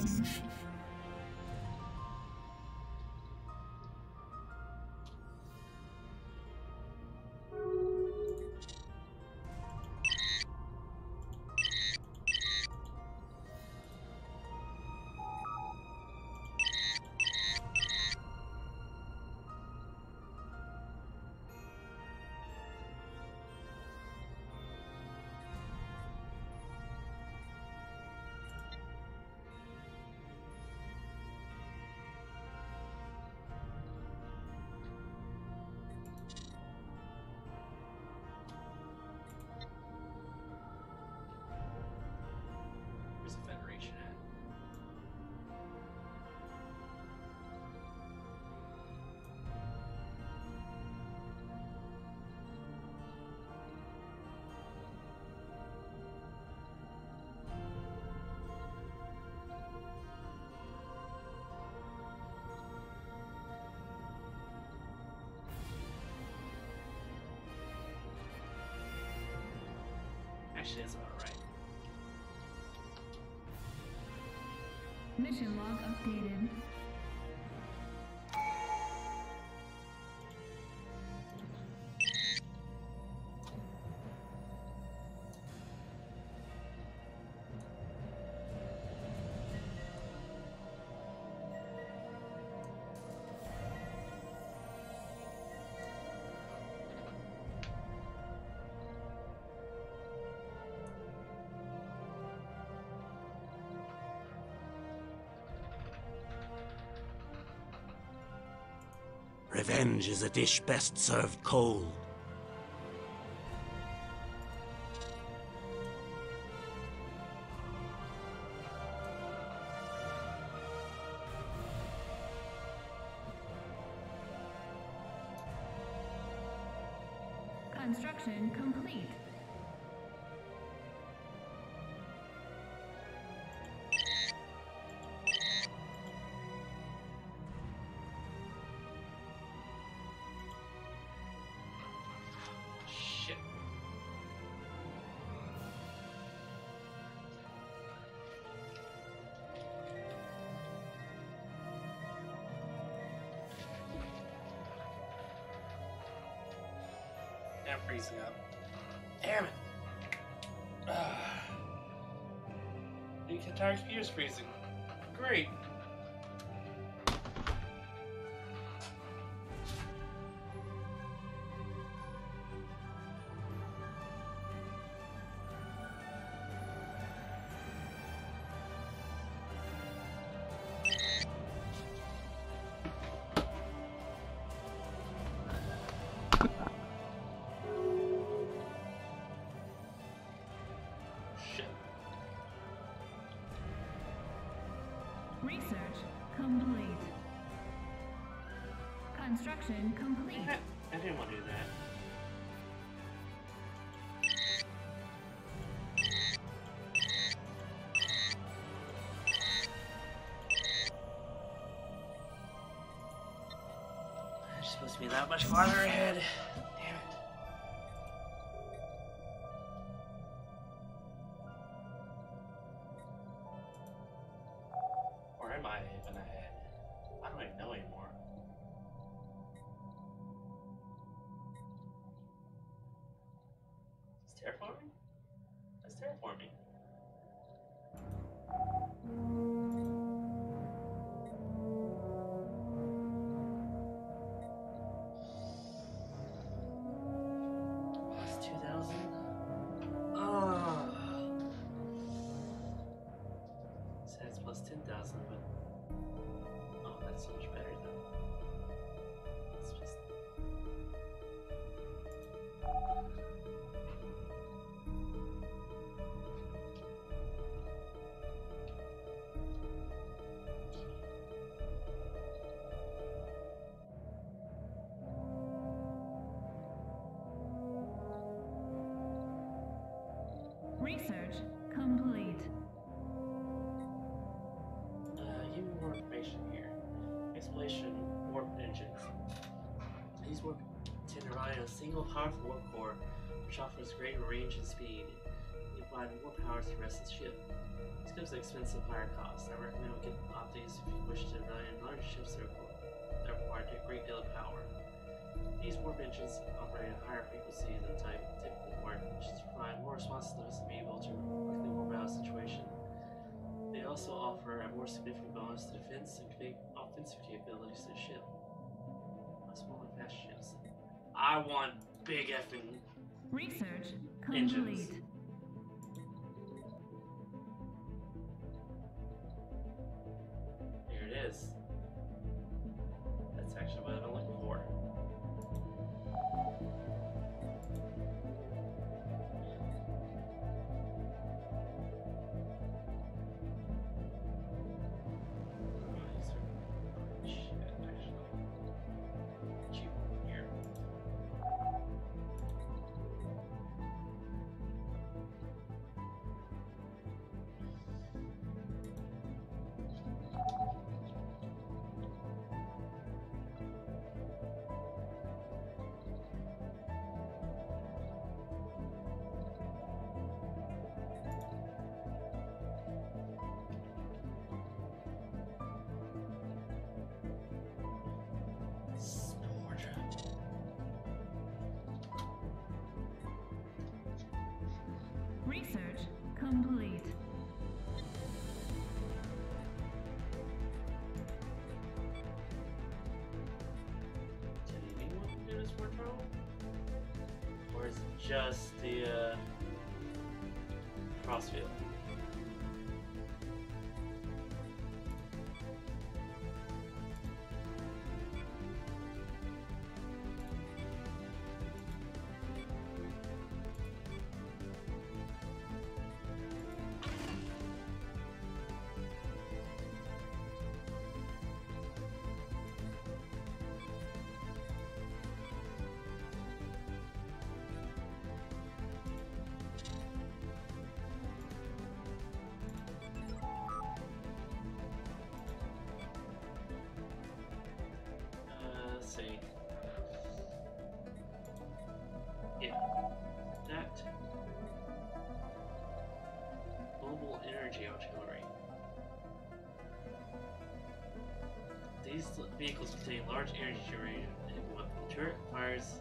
Jesus. actually, that's about right. Mission log updated. Revenge is a dish best served cold. freezing. Construction complete. I didn't want to do that. It's supposed to be that much farther ahead. speed, you provide more power to rest the ship. This comes at expensive higher costs. I recommend we get optics if you wish to run large ships that require a great deal of power. These warp engines operate at higher frequencies than type typical warp, which provide more responsiveness to be able to quickly warp out a situation. They also offer a more significant bonus to defense and offensive capabilities to the ship. My smaller fast ships. I want big effing research Engines. Vehicles contain large energy generation and when the turret fires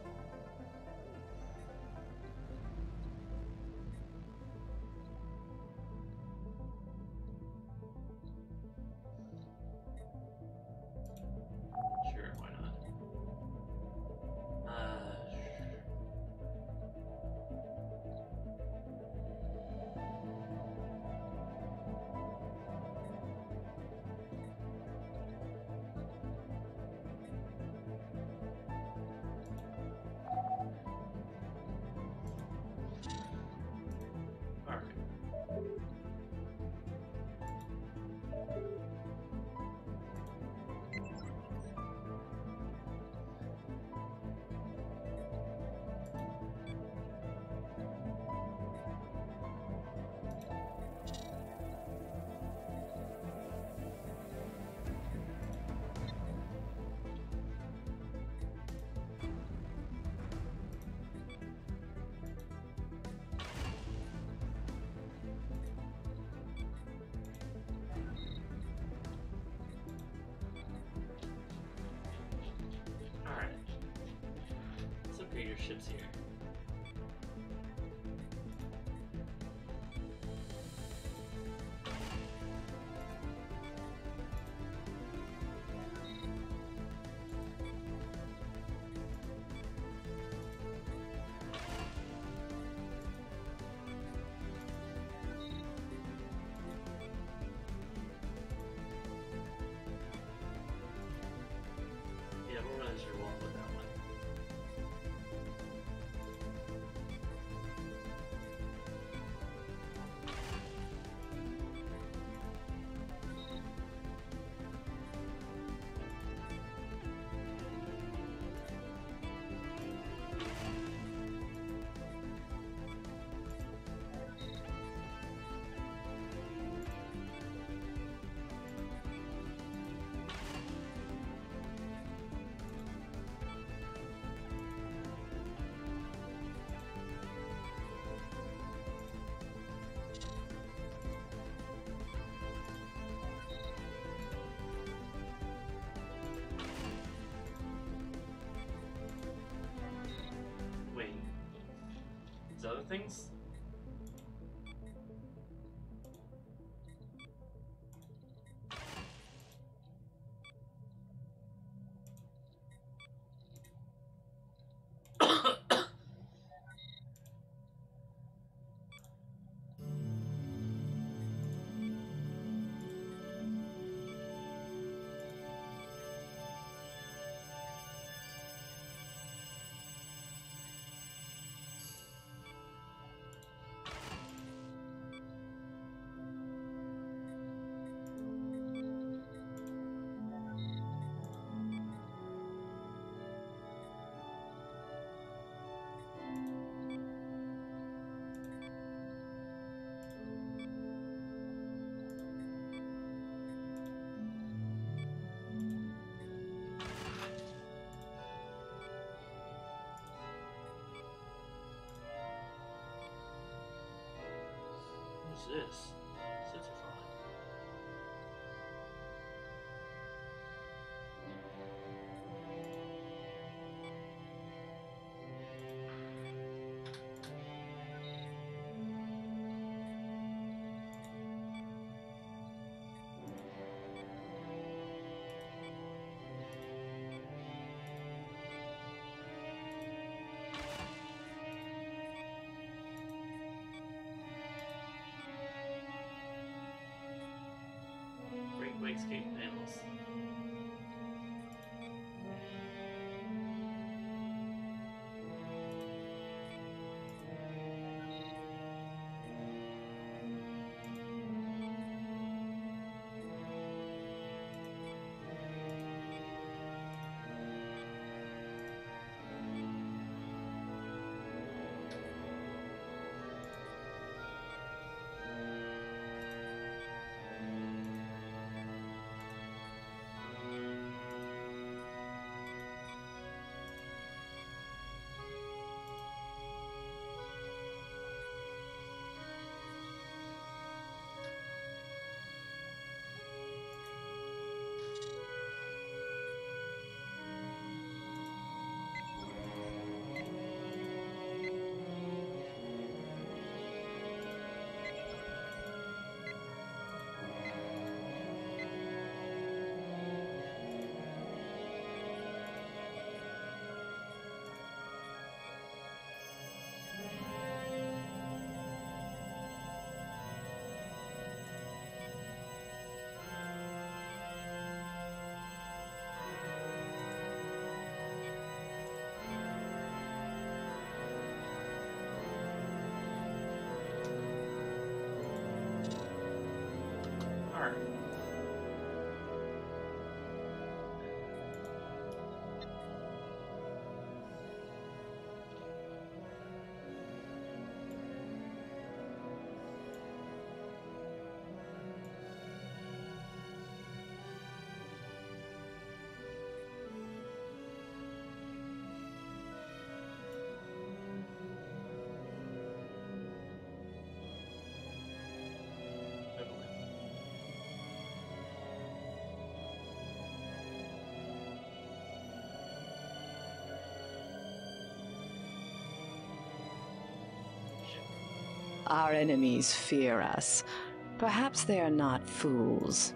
ships here. Yeah, we're gonna things? This? Great Wakescape Our enemies fear us. Perhaps they are not fools.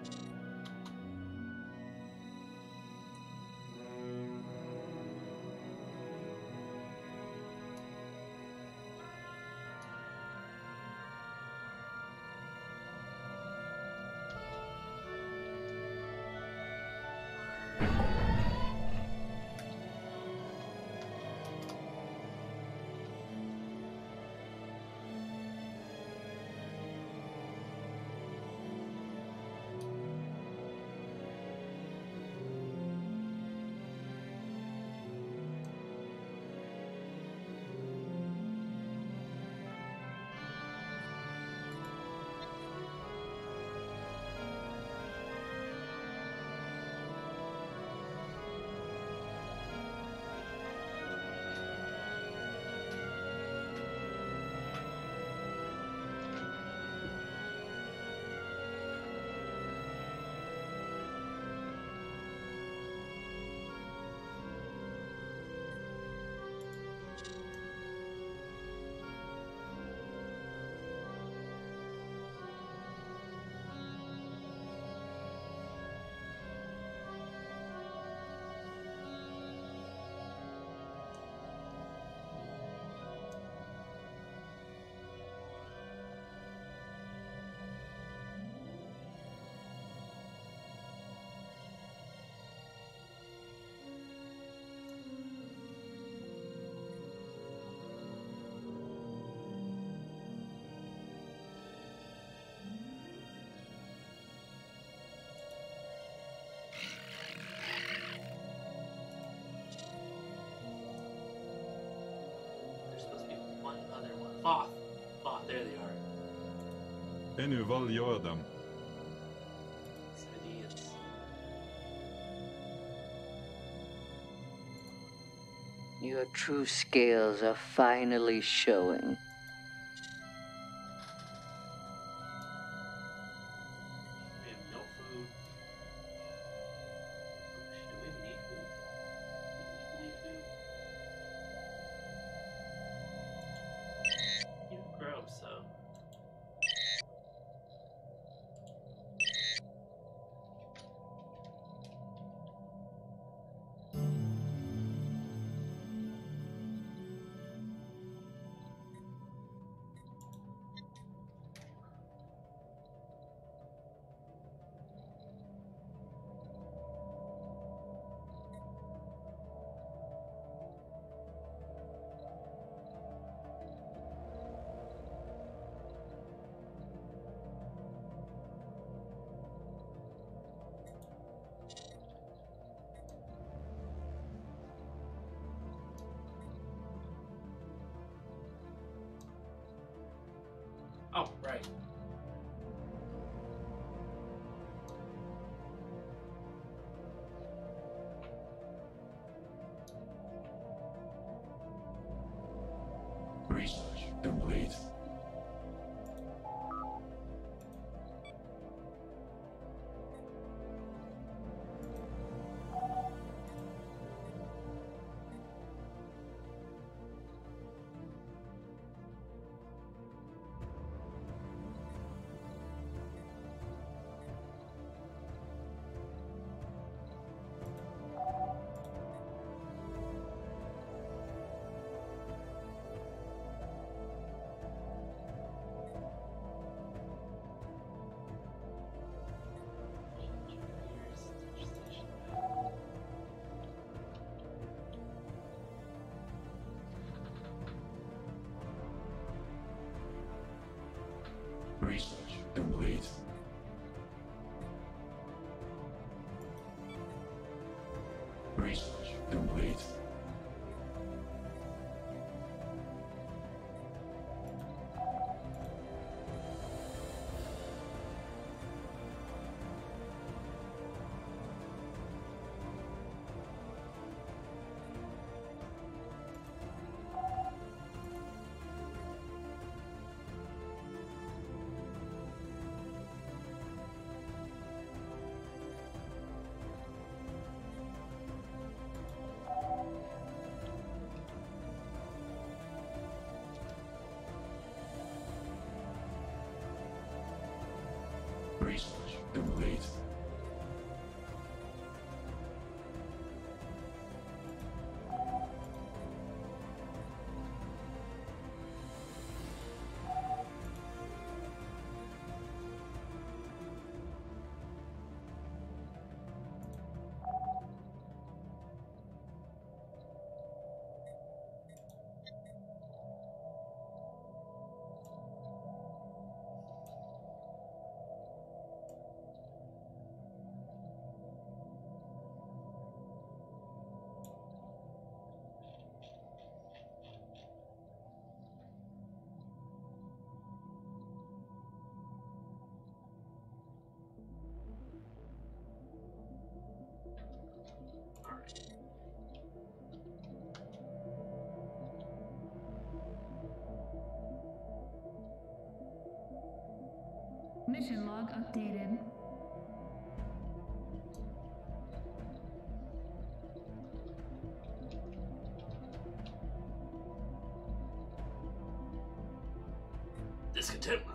Thoth. Thoth, there they are. Ännu, vad gör? So idiots. Your true scales are finally showing. Right. Complete. Mission log updated. Discontentment. Oh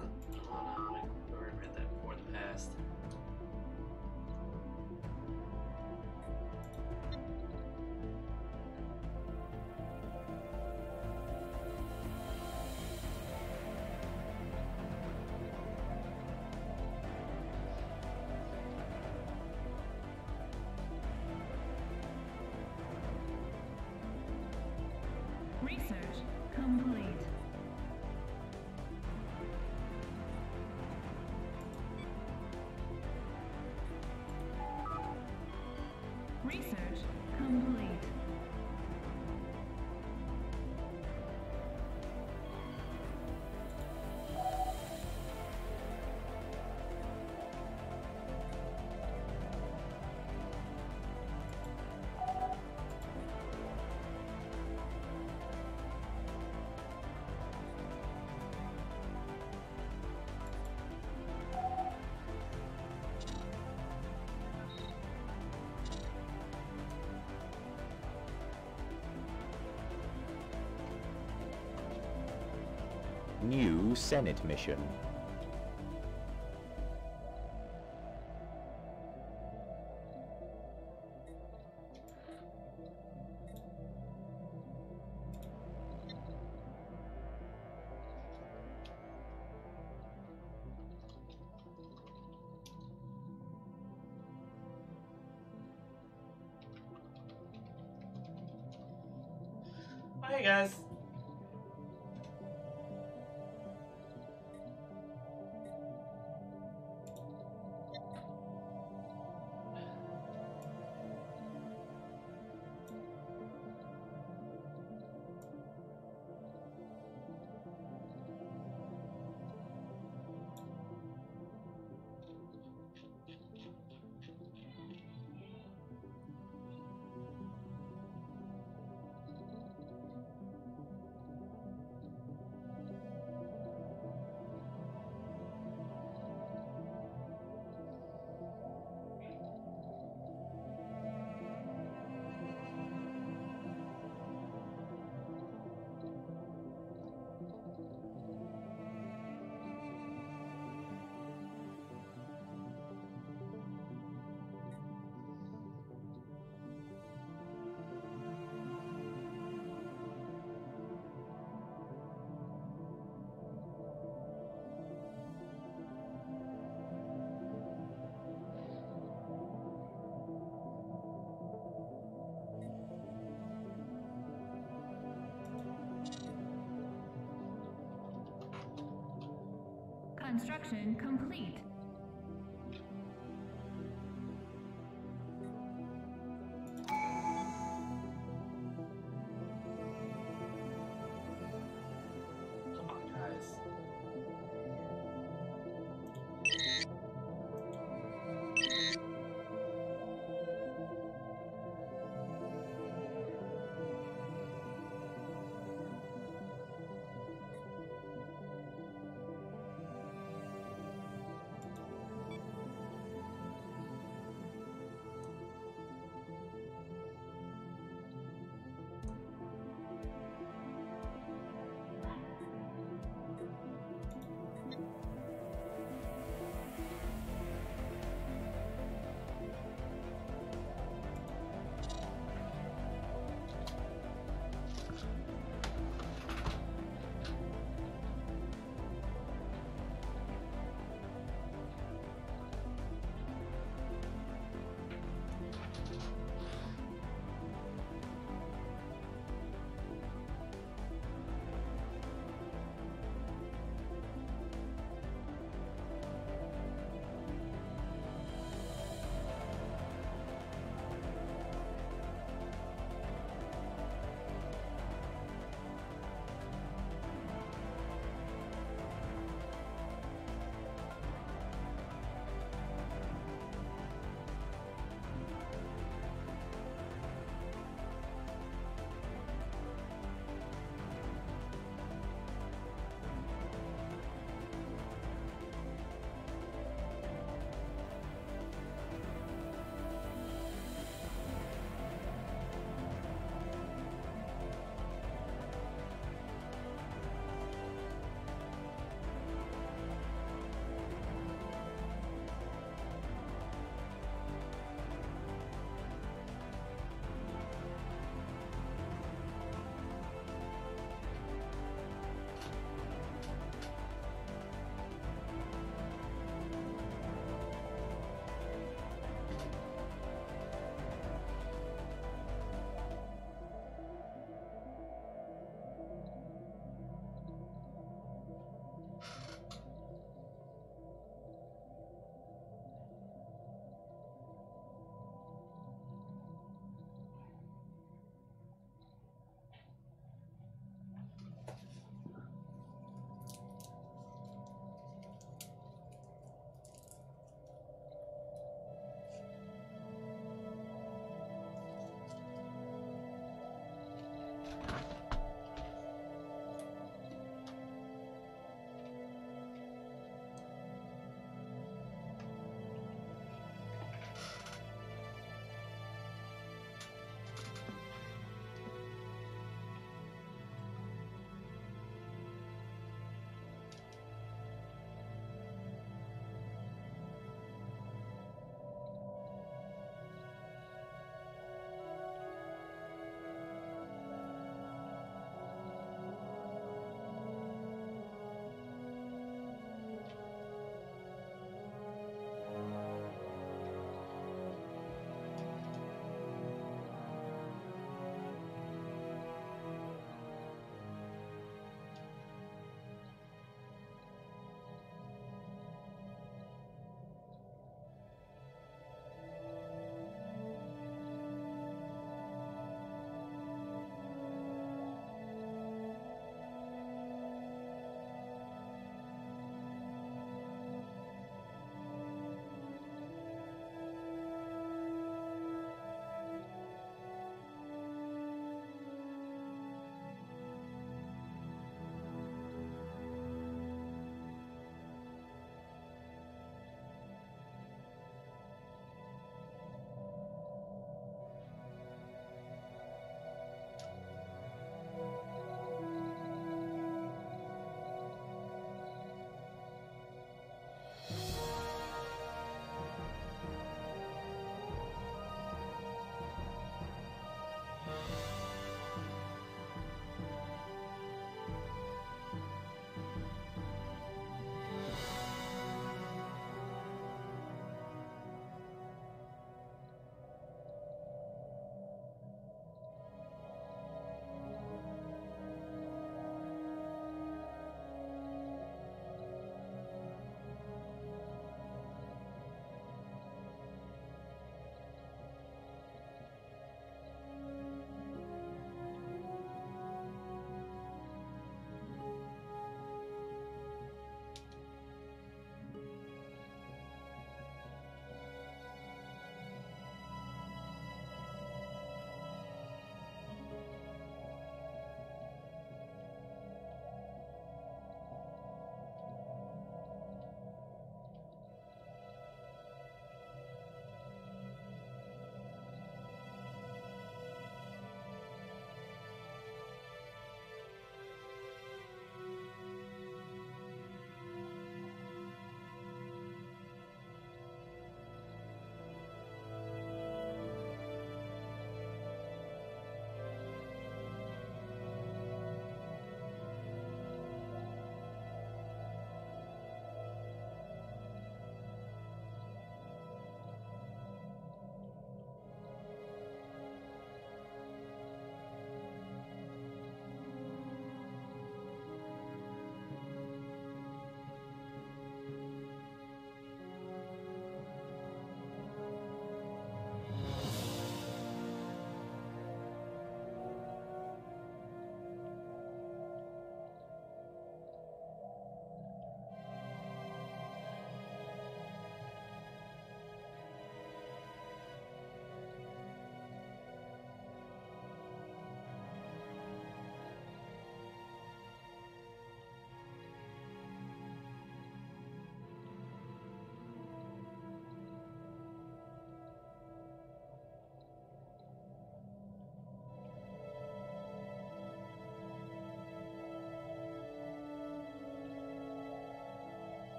Research complete. Research new Senate mission. Construction complete.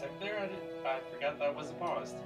Sec there. I, did, I forgot that wasn't paused.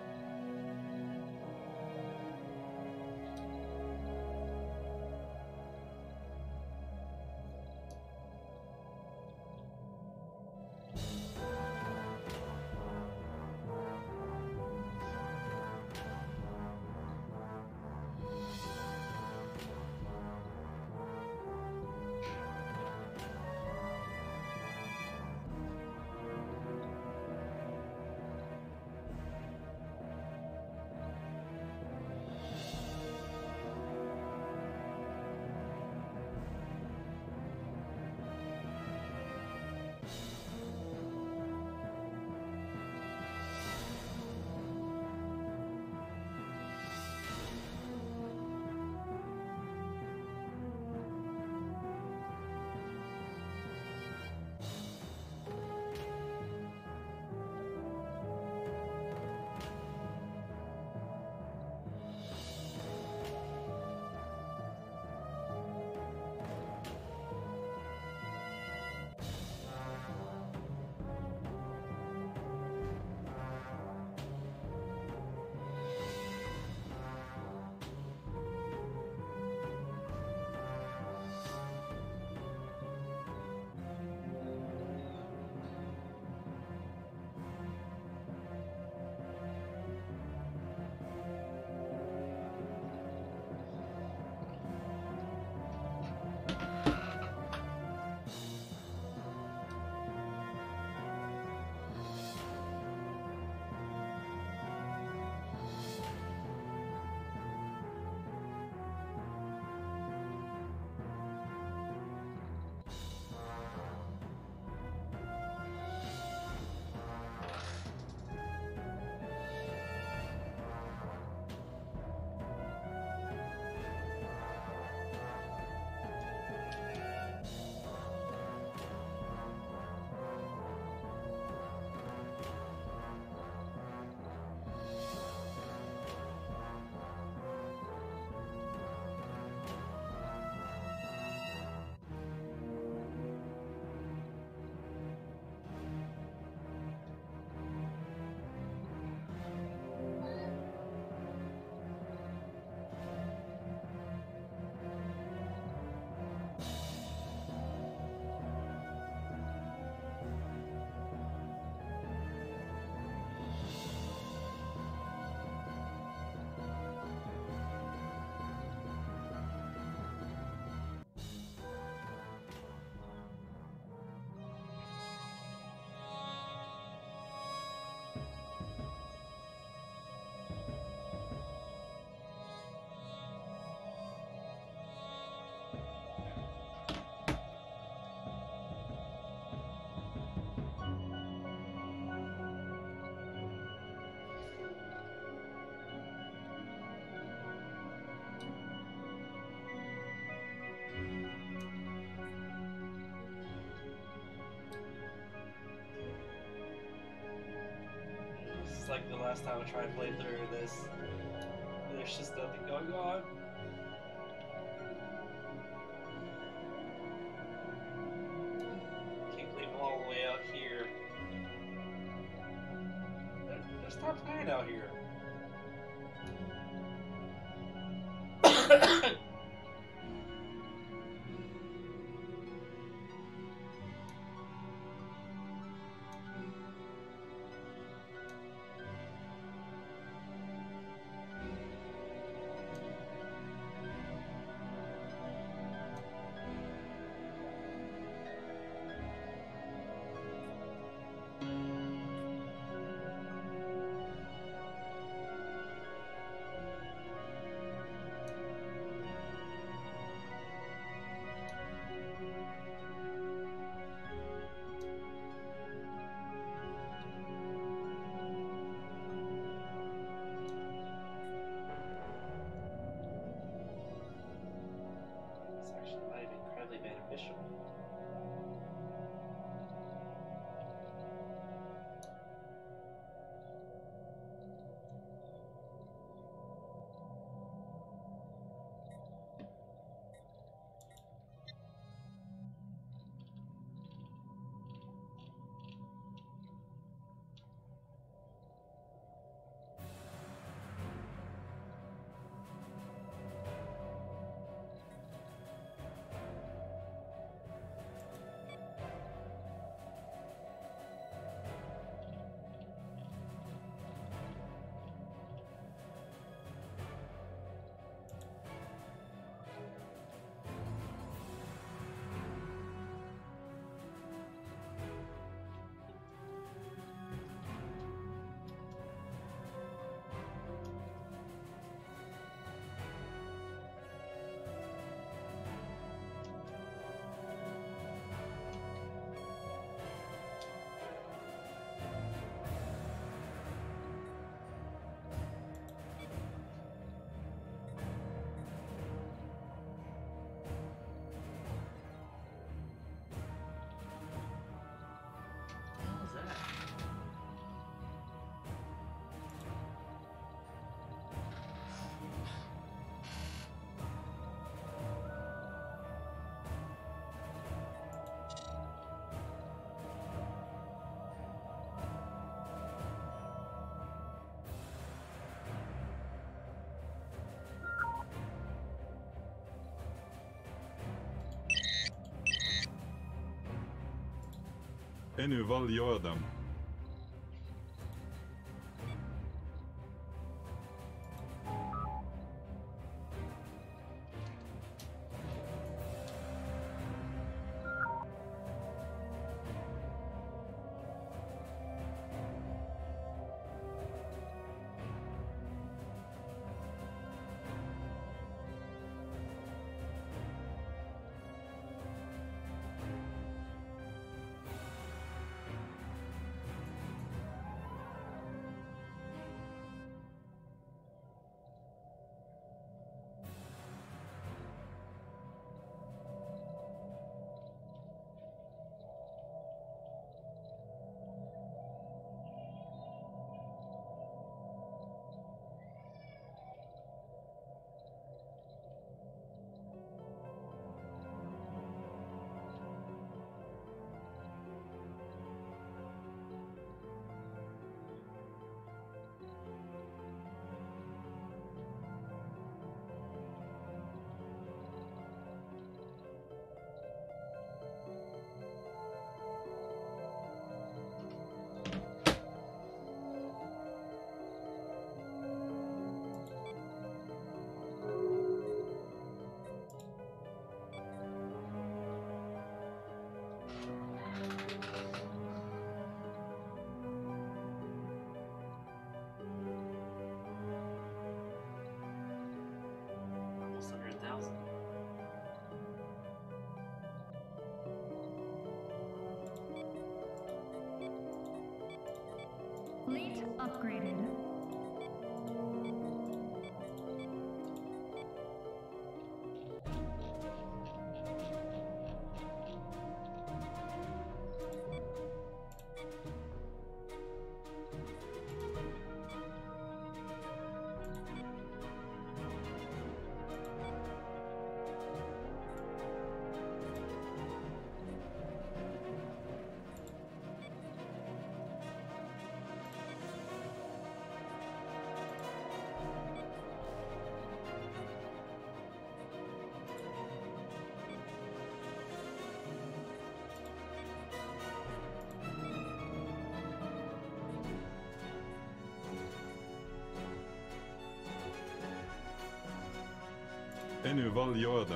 Like the last time I tried to play through this. There's just nothing going on. Can't I'm all the way out here. There- There's not playing out here. En nu. Fleet upgraded. En uval gör.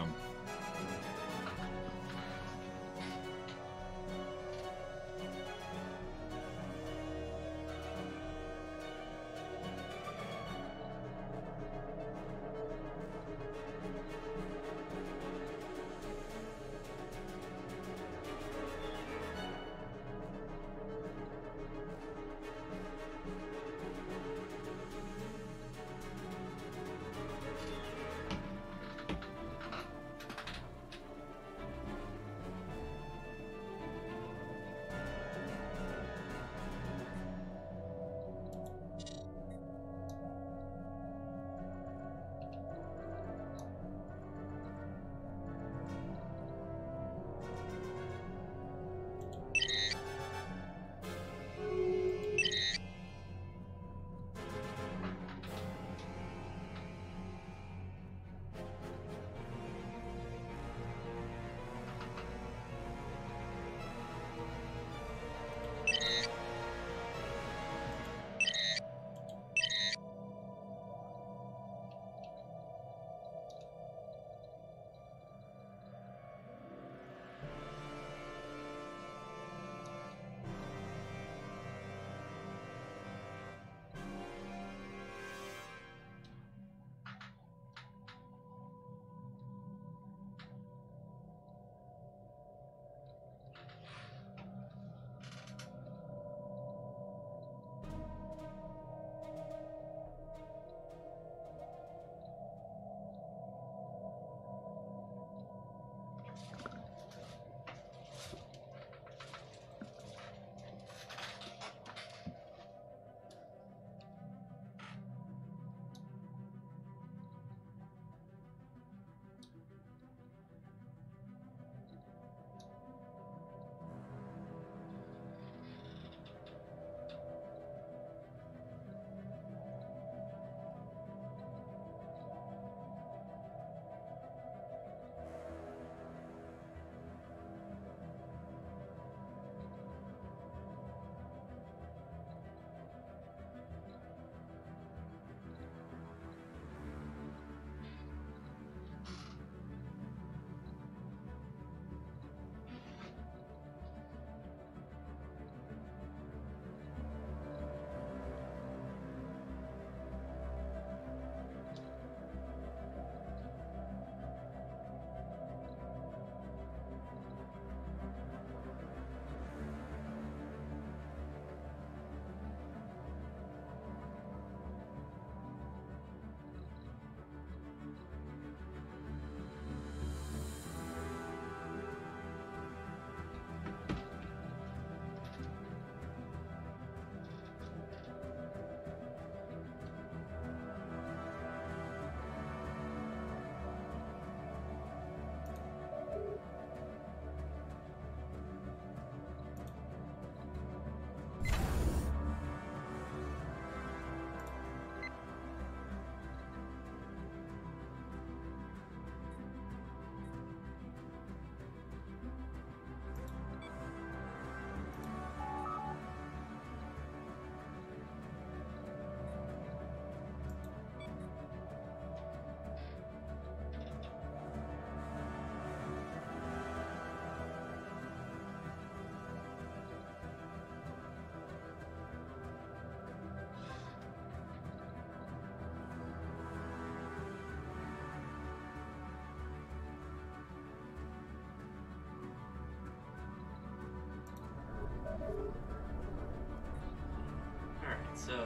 So,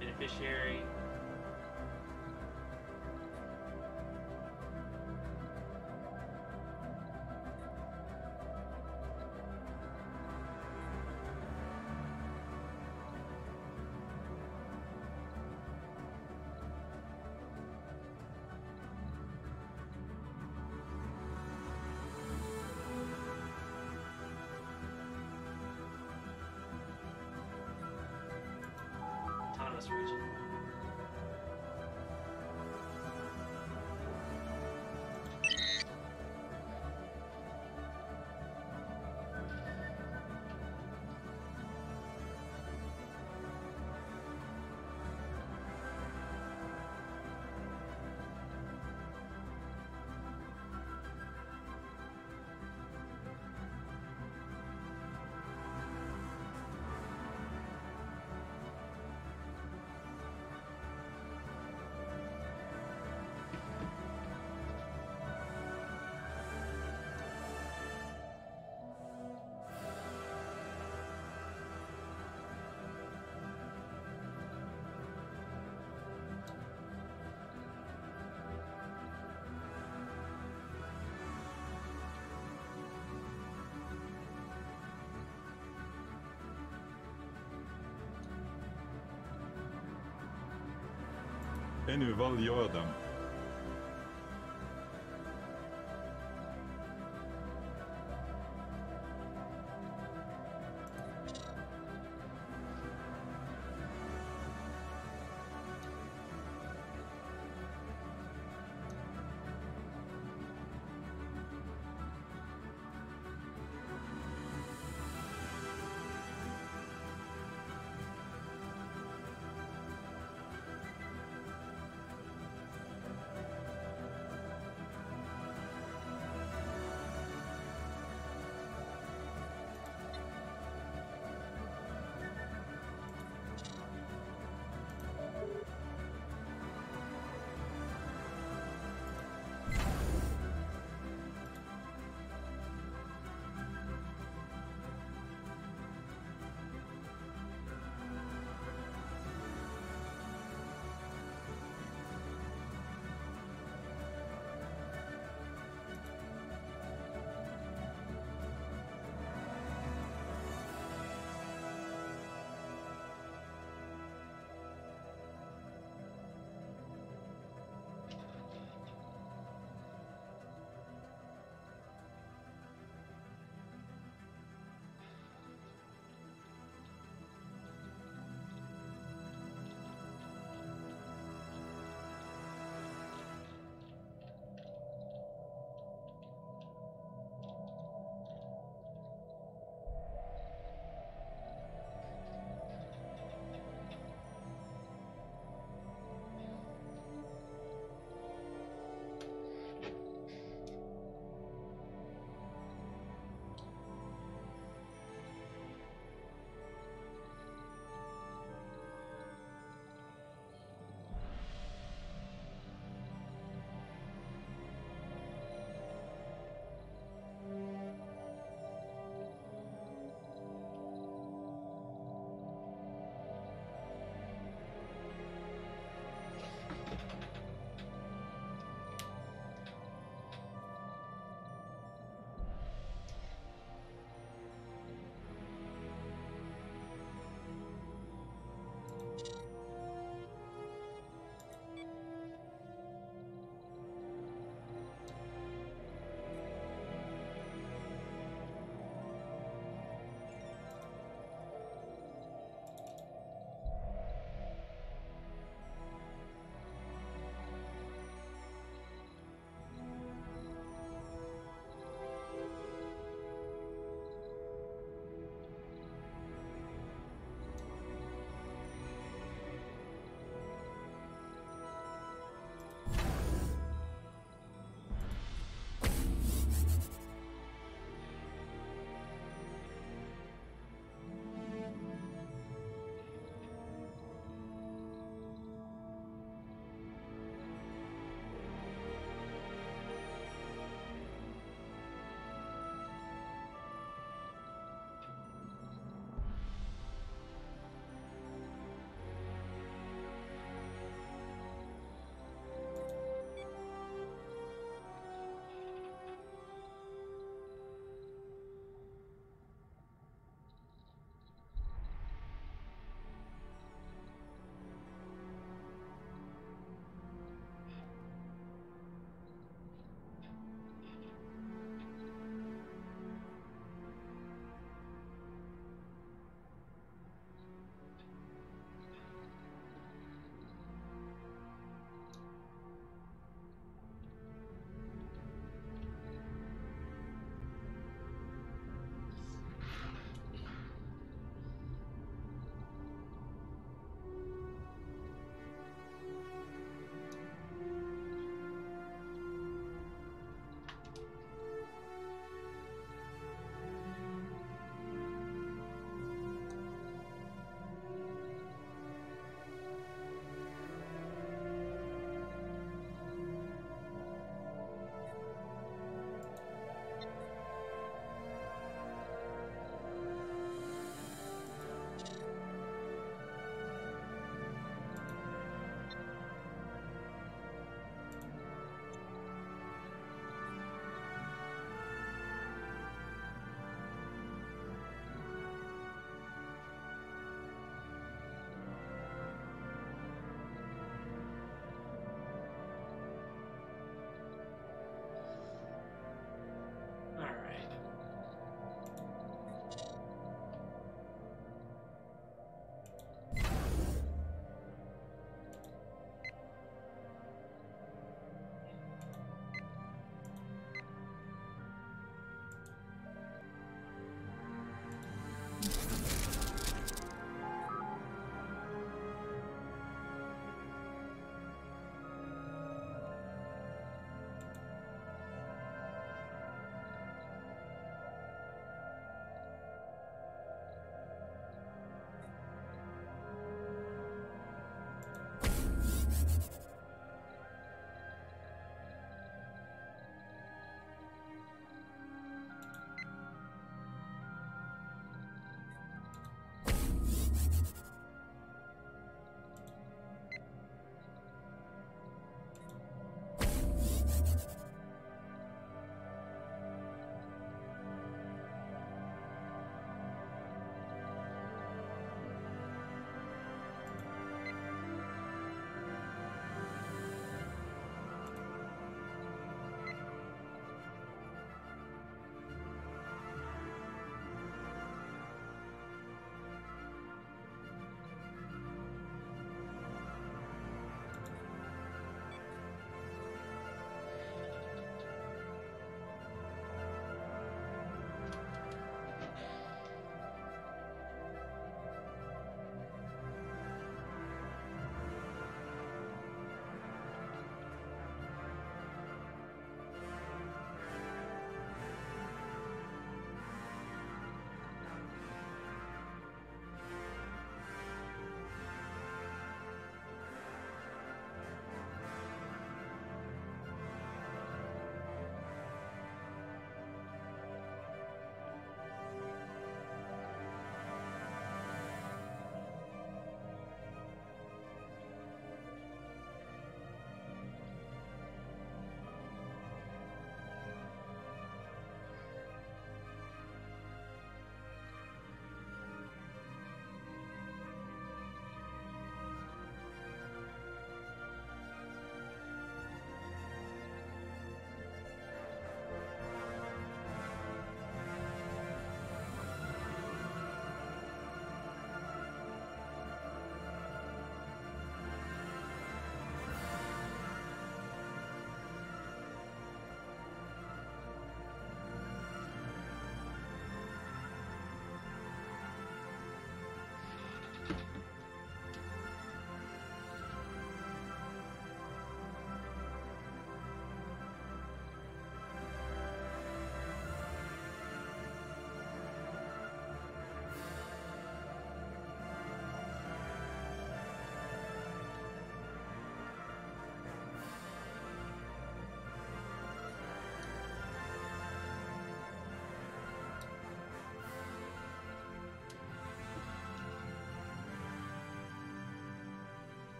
beneficiary Region. en uval gör den.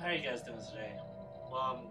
How are you guys doing today? Well, I'm